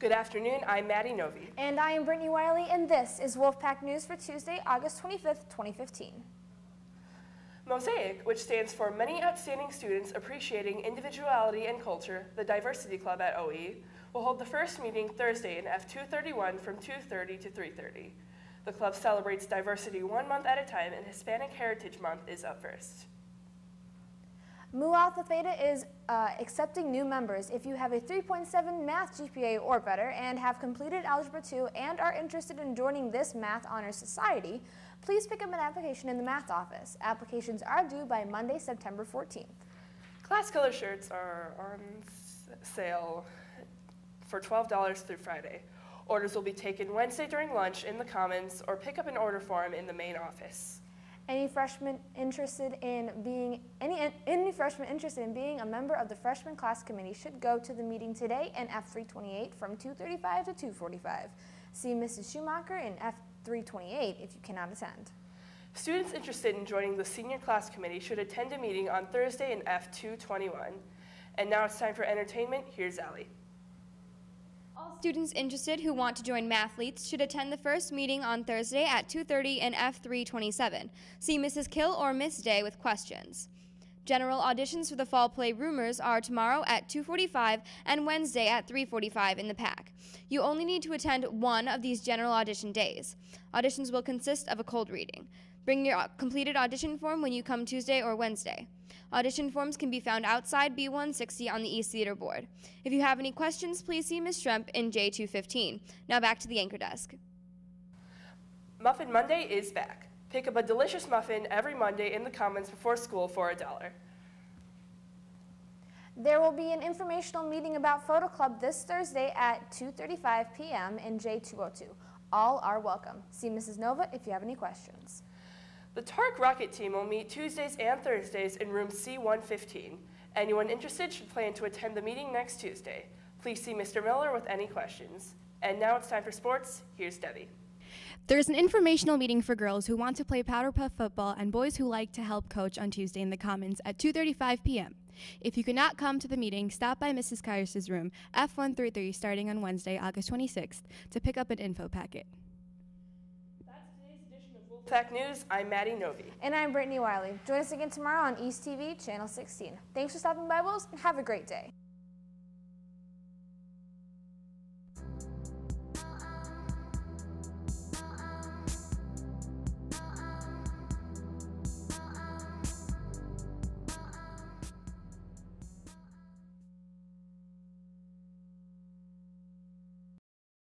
Good afternoon, I'm Maddie Novi. And I am Brittany Wiley, and this is Wolfpack News for Tuesday, August 25th, 2015. Mosaic, which stands for Many Outstanding Students Appreciating Individuality and Culture, the Diversity Club at OE, will hold the first meeting Thursday in F231 from 2.30 to 3.30. The club celebrates diversity one month at a time, and Hispanic Heritage Month is up first. Mu Alpha Theta is uh, accepting new members. If you have a 3.7 math GPA or better and have completed Algebra 2 and are interested in joining this Math Honors Society, please pick up an application in the math office. Applications are due by Monday, September 14th. Class color shirts are on sale for $12 through Friday. Orders will be taken Wednesday during lunch in the Commons or pick up an order form in the main office. Any freshmen interested in being any any freshman interested in being a member of the freshman class committee should go to the meeting today in F328 from 2:35 to 2:45. See Mrs. Schumacher in F328 if you cannot attend. Students interested in joining the senior class committee should attend a meeting on Thursday in F221. And now it's time for entertainment. Here's Allie. All students interested who want to join Mathletes should attend the first meeting on Thursday at 2:30 in F327. See Mrs. Kill or Miss Day with questions. General auditions for the fall play Rumors are tomorrow at 2:45 and Wednesday at 3:45 in the pack. You only need to attend one of these general audition days. Auditions will consist of a cold reading. Bring your completed audition form when you come Tuesday or Wednesday. Audition forms can be found outside B160 on the East Theater board. If you have any questions, please see Ms. Stremp in J215. Now back to the anchor desk. Muffin Monday is back. Pick up a delicious muffin every Monday in the Commons before school for a dollar. There will be an informational meeting about Photo Club this Thursday at 2.35 p.m. in J202. All are welcome. See Mrs. Nova if you have any questions. The TARC rocket team will meet Tuesdays and Thursdays in room C115. Anyone interested should plan to attend the meeting next Tuesday. Please see Mr. Miller with any questions. And now it's time for sports. Here's Debbie. There's an informational meeting for girls who want to play powder puff football and boys who like to help coach on Tuesday in the Commons at 2:35 p.m. If you cannot come to the meeting, stop by Mrs. Kairos' room, F133, starting on Wednesday, August 26th, to pick up an info packet. That's today's edition of Football Fact News, I'm Maddie Novi. And I'm Brittany Wiley. Join us again tomorrow on East TV, Channel 16. Thanks for stopping by, Wills, and have a great day.